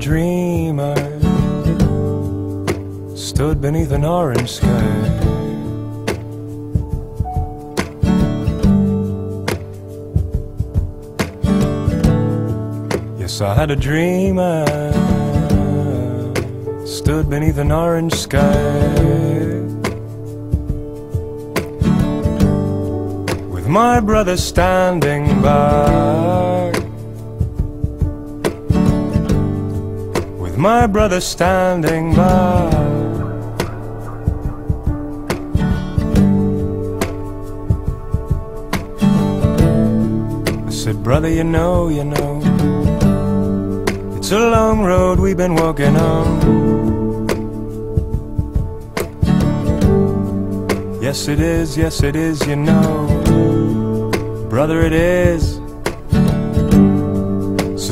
dream. I stood beneath an orange sky. Yes, I had a dream. I stood beneath an orange sky. With my brother standing by my brother standing by. I said, brother, you know, you know. It's a long road we've been walking on. Yes, it is, yes, it is, you know. Brother, it is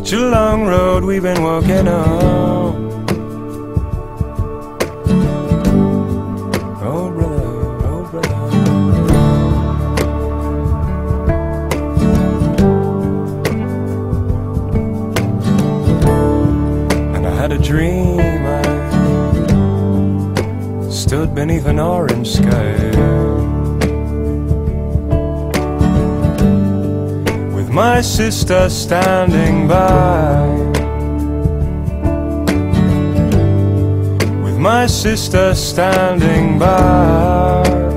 Such a long road we've been walking on. Oh, oh, brother. And I had a dream I stood beneath an orange sky my sister standing by. With my sister standing by